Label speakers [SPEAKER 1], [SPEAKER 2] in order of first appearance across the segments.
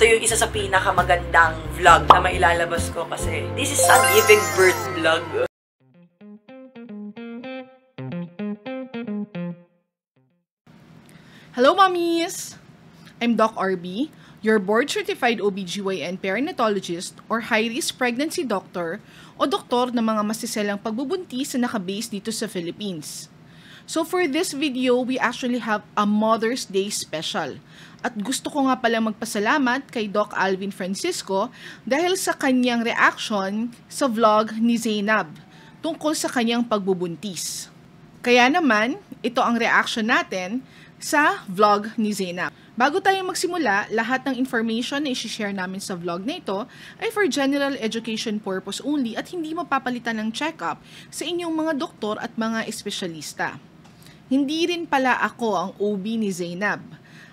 [SPEAKER 1] ito yung isa sa pinakamagandang vlog na mailalabas ko kasi this is a giving birth vlog.
[SPEAKER 2] Hello, mommies! I'm Doc RB, your board-certified OBGYN perinatologist or high-risk pregnancy doctor o doktor ng mga masiselang pagbubuntis na nakabase dito sa Philippines. So for this video, we actually have a Mother's Day special. At gusto ko nga pala magpasalamat kay Doc Alvin Francisco dahil sa kanyang reaction sa vlog ni Zainab tungkol sa kanyang pagbubuntis. Kaya naman, ito ang reaction natin sa vlog ni Zainab. Bago tayo magsimula, lahat ng information na isi-share namin sa vlog na ito ay for general education purpose only at hindi mapapalitan ng check-up sa inyong mga doktor at mga espesyalista. Hindi rin pala ako ang OB ni Zainab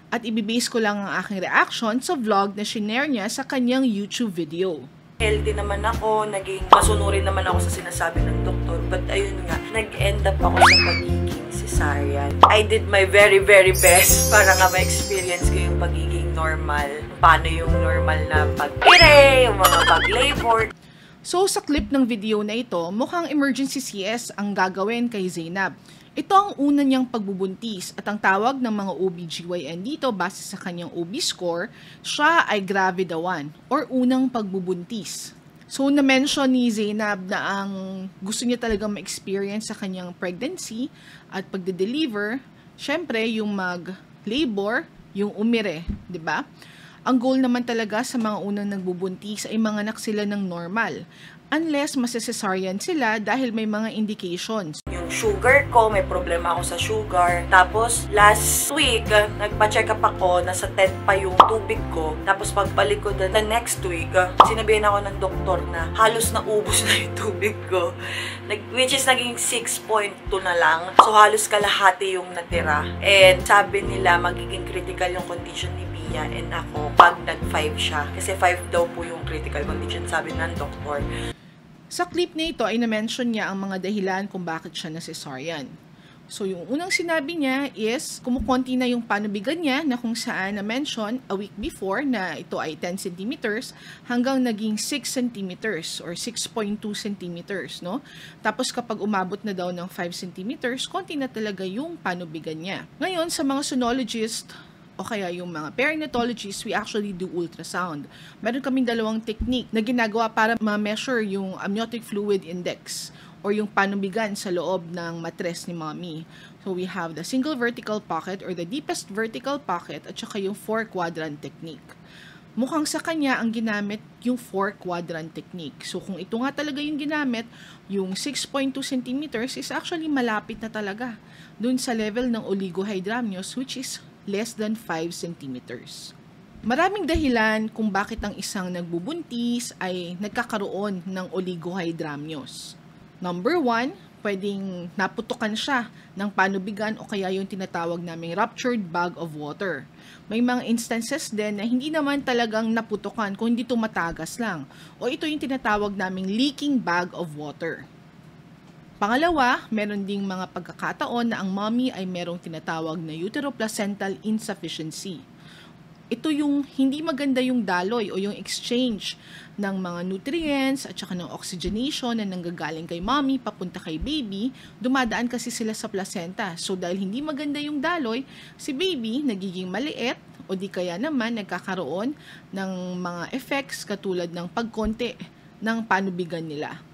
[SPEAKER 2] at ibibase ko lang ang aking reaction sa vlog na shinare niya sa kanyang YouTube video.
[SPEAKER 1] Healthy naman ako, naging masunurin naman ako sa sinasabi ng doktor. But ayun nga, nag-end up ako sa pagiging cesarean. I did my very, very best para nga ma-experience ko yung pagiging normal. Paano yung normal na pag-ire, yung mga pag-labor.
[SPEAKER 2] So sa clip ng video na ito, mukhang emergency CS ang gagawin kay Zainab. Ito ang una niyang pagbubuntis at ang tawag ng mga OBGYN dito base sa kanyang OB score, siya ay gravida 1 or unang pagbubuntis. So na-mention ni Zainab na ang gusto niya talagang ma-experience sa kanyang pregnancy at pagde-deliver, syempre yung mag-labor, yung umire, 'di ba? Ang goal naman talaga sa mga unang nagbubuntis ay manganak sila ng normal unless masasesaryan sila dahil may mga indications.
[SPEAKER 1] Sugar ko, may problema ako sa sugar. Tapos, last week, nagpa-check up ako, nasa 10 pa yung tubig ko. Tapos, pagbalik ko the next week, sinabihan ako ng doktor na halos na ubos na yung tubig ko. Which is naging 6.2 na lang. So, halos kalahati yung natira. And sabi nila, magiging critical yung condition ni Bia and ako pag nag-5 siya. Kasi 5 daw po yung critical condition, sabi ng doktor.
[SPEAKER 2] Sa clip na ito ay na-mention niya ang mga dahilan kung bakit siya na cesarean. So yung unang sinabi niya is kumukonti na yung panubigan niya na kung saan na-mention a week before na ito ay 10 centimeters hanggang naging 6 centimeters or 6.2 centimeters, no? Tapos kapag umabot na daw ng 5 centimeters, konti na talaga yung panubigan niya. Ngayon, sa mga sonologist, o kaya yung mga perinatologists, we actually do ultrasound. Meron kaming dalawang technique na ginagawa para ma-measure yung amniotic fluid index or yung panubigan sa loob ng matres ni mommy. So we have the single vertical pocket or the deepest vertical pocket at saka yung four quadrant technique. Mukhang sa kanya ang ginamit yung four quadrant technique. So kung ito nga talaga yung ginamit, yung 6.2 centimeters is actually malapit na talaga dun sa level ng oligohydramnios which is less than 5 centimeters. Maraming dahilan kung bakit ang isang nagbubuntis ay nagkakaroon ng oligohydramnios. Number one, pwedeng naputukan siya ng panubigan o kaya yung tinatawag naming ruptured bag of water. May mga instances din na hindi naman talagang naputukan kung hindi tumatagas lang. O ito yung tinatawag naming leaking bag of water. Pangalawa, meron ding mga pagkakataon na ang mommy ay merong tinatawag na uteroplacental insufficiency. Ito yung hindi maganda yung daloy o yung exchange ng mga nutrients at saka ng oxygenation na nanggagaling kay mommy papunta kay baby, dumadaan kasi sila sa placenta. So dahil hindi maganda yung daloy, si baby nagiging maliit o di kaya naman nagkakaroon ng mga effects katulad ng pagkonti ng panubigan nila.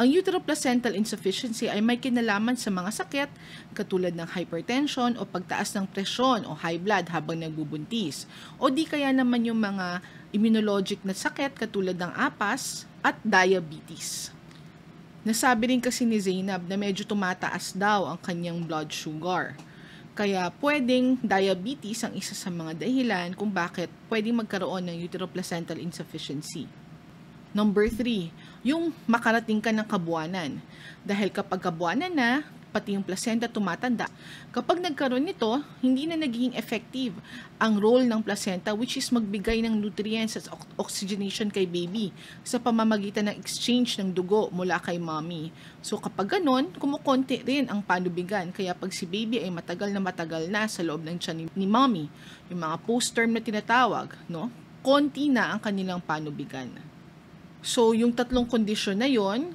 [SPEAKER 2] Ang uteroplacental insufficiency ay may kinalaman sa mga sakit katulad ng hypertension o pagtaas ng presyon o high blood habang nagbubuntis. O di kaya naman yung mga immunologic na sakit katulad ng apas at diabetes. Nasabi rin kasi ni Zainab na medyo tumataas daw ang kanyang blood sugar. Kaya pwedeng diabetes ang isa sa mga dahilan kung bakit pwedeng magkaroon ng uteroplacental insufficiency. Number three, yung makarating ka ng kabuanan. Dahil kapag kabuanan na, pati yung placenta tumatanda. Kapag nagkaroon nito, hindi na naging effective ang role ng placenta which is magbigay ng nutrients at oxygenation kay baby sa pamamagitan ng exchange ng dugo mula kay mommy. So kapag ganon, kumukonti rin ang panubigan. Kaya pag si baby ay matagal na matagal na sa loob ng tiyan ni, ni mommy, yung mga post-term na tinatawag, no? konti na ang kanilang panubigan. So, yung tatlong kondisyon na yon,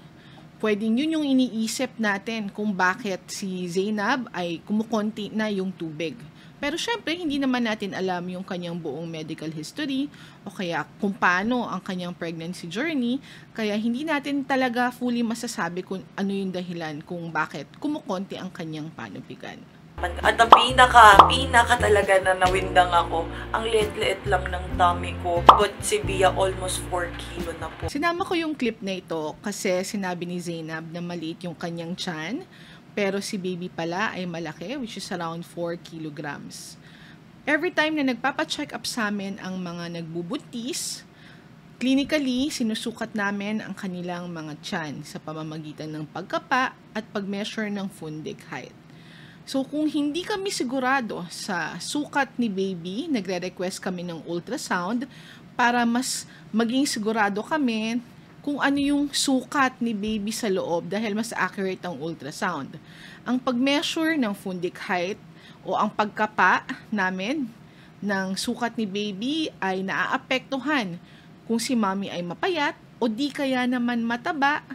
[SPEAKER 2] pwedeng yun yung iniisip natin kung bakit si Zainab ay kumukonti na yung tubig. Pero syempre, hindi naman natin alam yung kanyang buong medical history o kaya kung paano ang kanyang pregnancy journey. Kaya hindi natin talaga fully masasabi kung ano yung dahilan kung bakit kumukonti ang kanyang panubigan.
[SPEAKER 1] At ang pinaka, pinaka talaga na nawindang ako, ang liit-liit lang ng tummy ko. But si Bia almost 4 kilo na po.
[SPEAKER 2] Sinama ko yung clip na ito kasi sinabi ni Zainab na maliit yung kanyang chan. Pero si baby pala ay malaki, which is around 4 kilograms. Every time na nagpapacheck up sa amin ang mga nagbubuntis, clinically, sinusukat namin ang kanilang mga chan sa pamamagitan ng pagkapa at pag-measure ng fundic height. So, kung hindi kami sigurado sa sukat ni baby, nagre-request kami ng ultrasound para mas maging sigurado kami kung ano yung sukat ni baby sa loob dahil mas accurate ang ultrasound. Ang pag-measure ng fundic height o ang pagkapa namin ng sukat ni baby ay naaapektuhan kung si mommy ay mapayat o di kaya naman mataba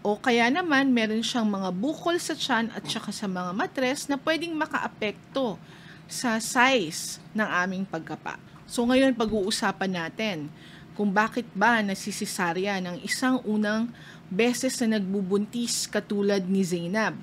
[SPEAKER 2] o kaya naman, meron siyang mga bukol sa tiyan at saka sa mga matres na pwedeng makaapekto sa size ng aming pagkapa. So ngayon pag-uusapan natin kung bakit ba nasisisarya ng isang unang beses na nagbubuntis katulad ni Zainab.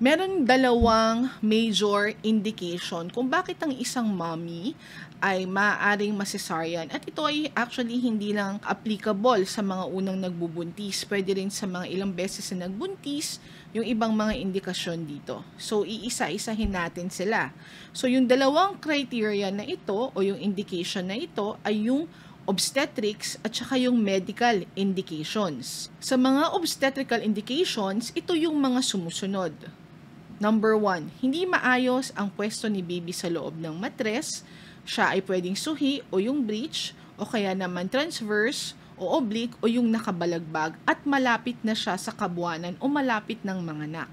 [SPEAKER 2] Meron dalawang major indication kung bakit ang isang mommy ay maaaring masesaryan. At ito ay actually hindi lang applicable sa mga unang nagbubuntis. Pwede rin sa mga ilang beses na nagbuntis, yung ibang mga indikasyon dito. So, iisa-isahin natin sila. So, yung dalawang criteria na ito o yung indication na ito ay yung obstetrics at saka yung medical indications. Sa mga obstetrical indications, ito yung mga sumusunod. Number one, hindi maayos ang pwesto ni baby sa loob ng matres siya ay pwedeng suhi o yung breech o kaya naman transverse o oblique o yung nakabalagbag at malapit na siya sa kabuanan o malapit ng mga anak.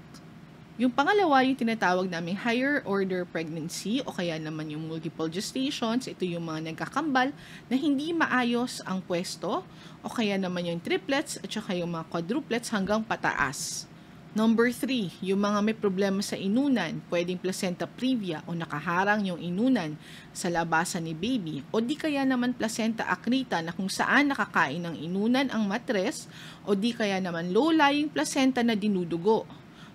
[SPEAKER 2] Yung pangalawa, yung tinatawag namin higher order pregnancy o kaya naman yung multiple gestations. Ito yung mga nagkakambal na hindi maayos ang pwesto o kaya naman yung triplets at saka yung mga quadruplets hanggang pataas. Number 3, yung mga may problema sa inunan, pwedeng placenta previa o nakaharang yung inunan sa labasan ni baby o di kaya naman placenta acrita na kung saan nakakain ng inunan ang matres o di kaya naman low-lying placenta na dinudugo.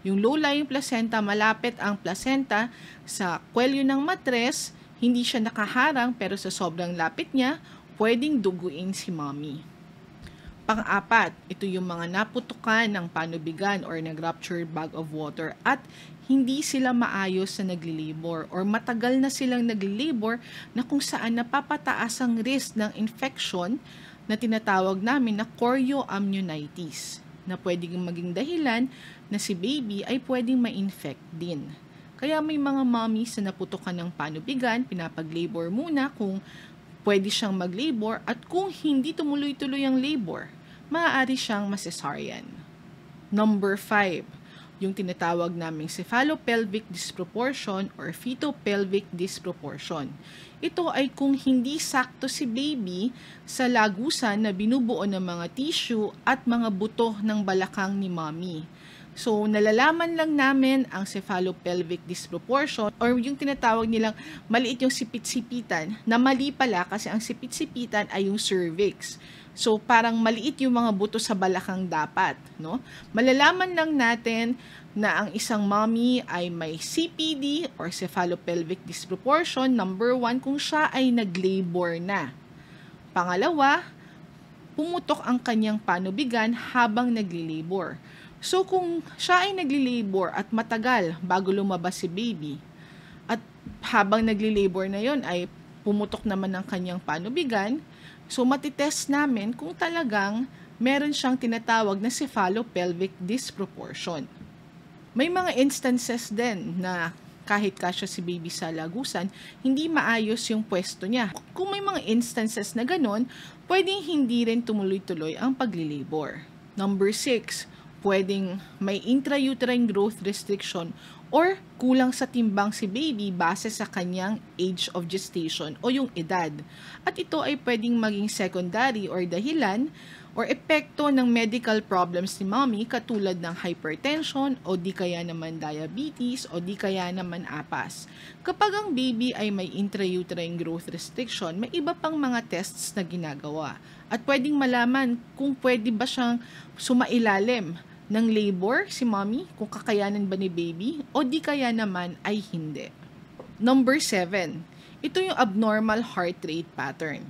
[SPEAKER 2] Yung low-lying placenta, malapit ang placenta sa kwelyo ng matres, hindi siya nakaharang pero sa sobrang lapit niya, pwedeng duguin si mommy. Pang-apat, ito yung mga naputukan ng panubigan or nag-ruptured bag of water at hindi sila maayos sa nagli-labor or matagal na silang nagli-labor na kung saan napapataas ang risk ng infection na tinatawag namin na chorioamnionitis na pwedeng maging dahilan na si baby ay pwedeng ma-infect din. Kaya may mga mommies na naputukan ng panubigan, pinapag-labor muna kung pwede siyang mag-labor at kung hindi tumuloy-tuloy ang labor, maaari siyang masesarian. Number 5, yung tinatawag naming cephalopelvic disproportion or fetopelvic disproportion. Ito ay kung hindi sakto si baby sa lagusan na binubuo ng mga tissue at mga buto ng balakang ni mommy. So, nalalaman lang namin ang cephalopelvic disproportion or yung tinatawag nilang maliit yung sipit-sipitan na mali pala kasi ang sipit-sipitan ay yung cervix. So, parang maliit yung mga buto sa balakang dapat, no? Malalaman lang natin na ang isang mommy ay may CPD or cephalopelvic disproportion, number one, kung siya ay nag-labor na. Pangalawa, pumutok ang kanyang panubigan habang nagli-labor. So kung siya ay nagli-labor at matagal bago lumabas si baby, at habang nagli-labor na yon ay pumutok naman ang kanyang panubigan, so matitest namin kung talagang meron siyang tinatawag na cephalopelvic disproportion. May mga instances din na kahit kasya si baby sa lagusan, hindi maayos yung pwesto niya. Kung may mga instances na ganun, pwedeng hindi rin tumuloy-tuloy ang pagli-labor. Number 6, pwedeng may intrauterine growth restriction or kulang sa timbang si baby base sa kanyang age of gestation o yung edad. At ito ay pwedeng maging secondary or dahilan or epekto ng medical problems ni mommy katulad ng hypertension o di kaya naman diabetes o di kaya naman apas. Kapag ang baby ay may intrauterine growth restriction, may iba pang mga tests na ginagawa at pwedeng malaman kung pwede ba siyang sumailalim ng labor si mommy, kung kakayanan ba ni baby, o di kaya naman ay hindi. Number 7. Ito yung abnormal heart rate pattern.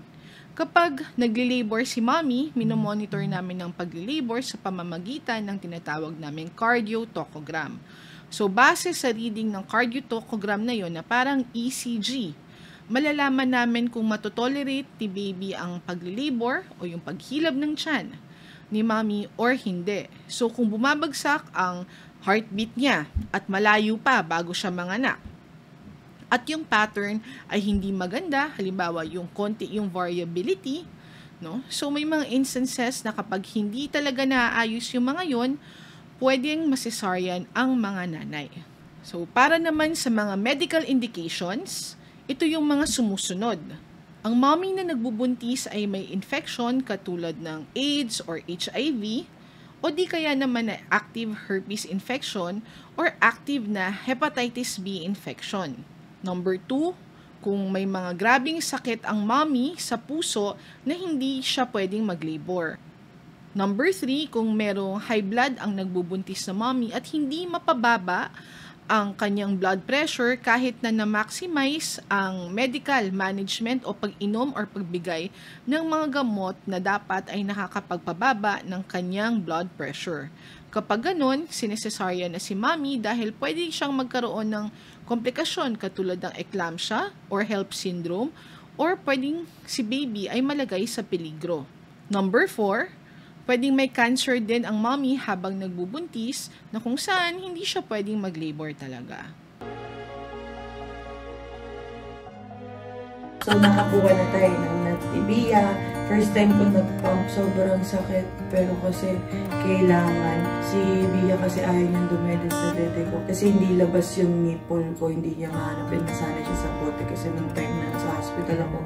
[SPEAKER 2] Kapag nagli-labor si mommy, minomonitor namin ng pagli-labor sa pamamagitan ng tinatawag naming cardiotocogram. So, base sa reading ng cardiotocogram na yon na parang ECG, malalaman namin kung matotolerate ni baby ang pagli-labor o yung paghilab ng tiyan ni mommy or hindi. So kung bumabagsak ang heartbeat niya at malayo pa bago siya manganak, at yung pattern ay hindi maganda, halimbawa yung konti yung variability, no? So may mga instances na kapag hindi talaga naaayos yung mga yon, pwedeng masesaryan ang mga nanay. So para naman sa mga medical indications, ito yung mga sumusunod. Ang mommy na nagbubuntis ay may infection katulad ng AIDS or HIV o di kaya naman na active herpes infection or active na hepatitis B infection. Number 2, kung may mga grabing sakit ang mommy sa puso na hindi siya pwedeng mag-labor. Number 3, kung merong high blood ang nagbubuntis na mommy at hindi mapababa ang kanyang blood pressure kahit na na-maximize ang medical management o pag-inom or pagbigay ng mga gamot na dapat ay nakakapagpababa ng kanyang blood pressure. Kapag ganun, sinesesarya na si mommy dahil pwede siyang magkaroon ng komplikasyon katulad ng eclampsia or HELP syndrome or pwedeng si baby ay malagay sa peligro. Number 4, Pwedeng may cancer din ang mommy habang nagbubuntis na kung saan hindi siya pwedeng mag-labor talaga.
[SPEAKER 1] So, nakakuha na tayo ng natibia. First time ko nag-pump, sobrang sakit. Pero kasi kailangan, si Bia kasi ayaw niyang dumedal sa dede ko. Kasi hindi labas yung nipple ko, hindi niya mahanapin. Nasana siya sa bote kasi nung time na sa hospital ako,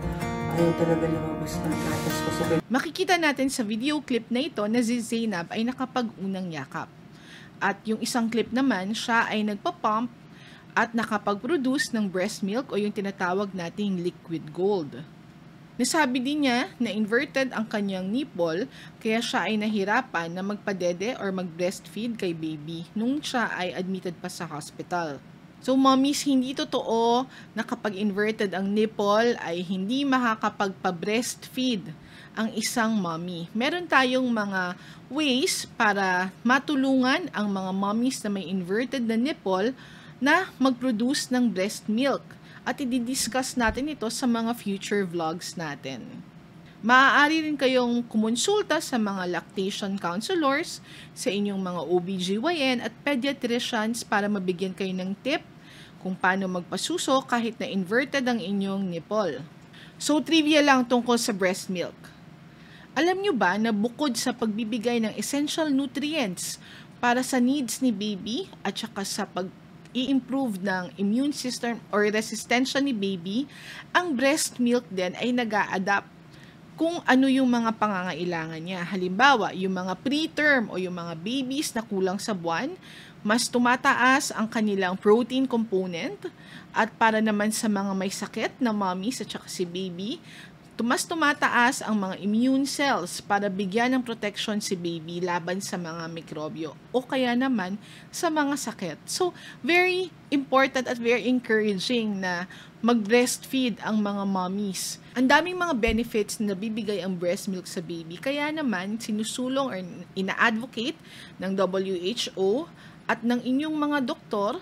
[SPEAKER 1] ayaw talaga lumabas ng gatas ko. So,
[SPEAKER 2] Makikita natin sa video clip na ito na si Zainab ay nakapag-unang yakap. At yung isang clip naman, siya ay nagpa-pump at nakapag-produce ng breast milk o yung tinatawag nating liquid gold. Nasabi din niya na inverted ang kanyang nipple kaya siya ay nahirapan na magpadede or mag-breastfeed kay baby nung siya ay admitted pa sa hospital. So, mommies, hindi totoo na kapag inverted ang nipple ay hindi makakapagpa-breastfeed ang isang mommy. Meron tayong mga ways para matulungan ang mga mommies na may inverted na nipple na mag-produce ng breast milk. At i-discuss natin ito sa mga future vlogs natin. Maaari rin kayong kumonsulta sa mga lactation counselors, sa inyong mga OBGYN at pediatricians para mabigyan kayo ng tip kung paano magpasuso kahit na inverted ang inyong nipple. So, trivia lang tungkol sa breast milk. Alam nyo ba na bukod sa pagbibigay ng essential nutrients para sa needs ni baby at saka sa pag i-improve ng immune system or resistensya ni baby, ang breast milk din ay nag adapt kung ano yung mga pangangailangan niya. Halimbawa, yung mga preterm o yung mga babies na kulang sa buwan, mas tumataas ang kanilang protein component at para naman sa mga may sakit na mommies at saka si baby, tumas tumataas ang mga immune cells para bigyan ng protection si baby laban sa mga mikrobyo o kaya naman sa mga sakit. So, very important at very encouraging na mag-breastfeed ang mga mommies. Ang daming mga benefits na bibigay ang breast milk sa baby. Kaya naman, sinusulong or ina-advocate ng WHO at ng inyong mga doktor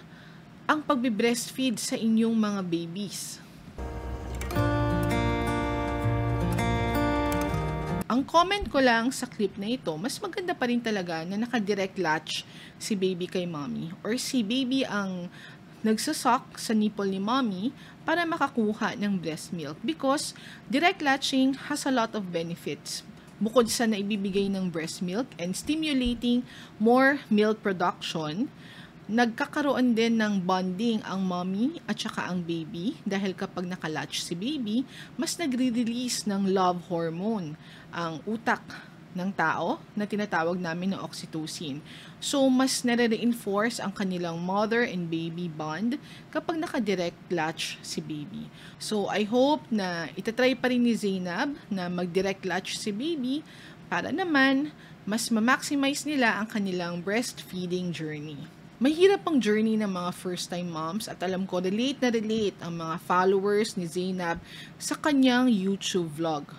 [SPEAKER 2] ang pagbe-breastfeed sa inyong mga babies. Ang comment ko lang sa clip na ito, mas maganda pa rin talaga na naka-direct latch si baby kay mommy or si baby ang nagsasock sa nipple ni mommy para makakuha ng breast milk because direct latching has a lot of benefits. Bukod sa naibibigay ng breast milk and stimulating more milk production nagkakaroon din ng bonding ang mommy at saka ang baby dahil kapag nakalatch si baby, mas nagre-release ng love hormone ang utak ng tao na tinatawag namin na oxytocin. So, mas nare-reinforce ang kanilang mother and baby bond kapag naka-direct latch si baby. So, I hope na itatry pa rin ni Zainab na mag-direct latch si baby para naman mas ma-maximize nila ang kanilang breastfeeding journey. Mahirap ang journey ng mga first-time moms at alam ko relate na relate ang mga followers ni Zainab sa kanyang YouTube vlog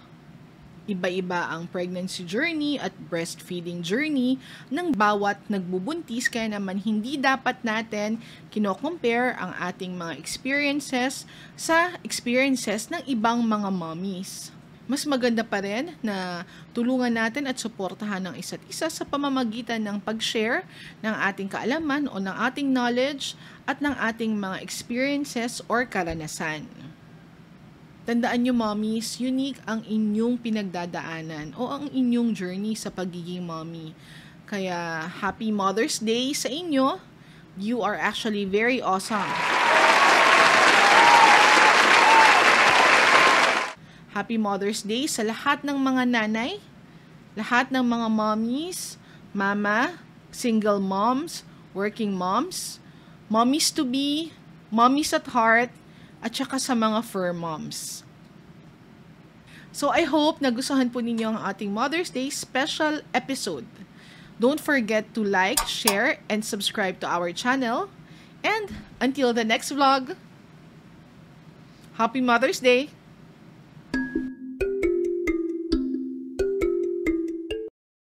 [SPEAKER 2] Iba-iba ang pregnancy journey at breastfeeding journey ng bawat nagbubuntis kaya naman hindi dapat natin kino-compare ang ating mga experiences sa experiences ng ibang mga mommies. Mas maganda pa rin na tulungan natin at suportahan ng isa't isa sa pamamagitan ng pag-share ng ating kaalaman o ng ating knowledge at ng ating mga experiences or karanasan. Tandaan nyo, mommies, unique ang inyong pinagdadaanan o ang inyong journey sa pagiging mommy. Kaya, happy Mother's Day sa inyo. You are actually very awesome. Happy Mother's Day sa lahat ng mga nanay, lahat ng mga mommies, mama, single moms, working moms, mommies to be, mommies at heart, at saka sa mga fur moms. So I hope nagustuhan po ninyo ang ating Mother's Day special episode. Don't forget to like, share, and subscribe to our channel. And until the next vlog, Happy Mother's Day!